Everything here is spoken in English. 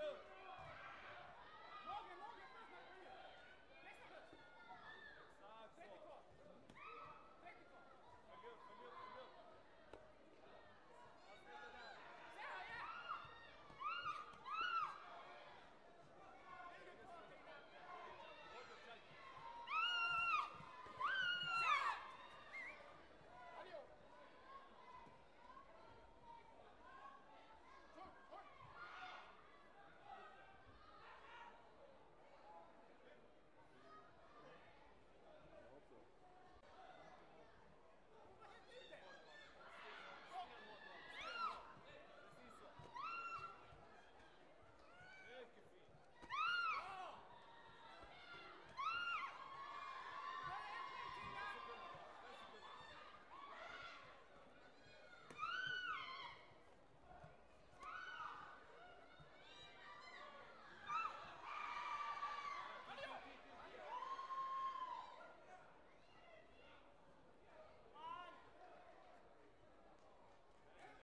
Good.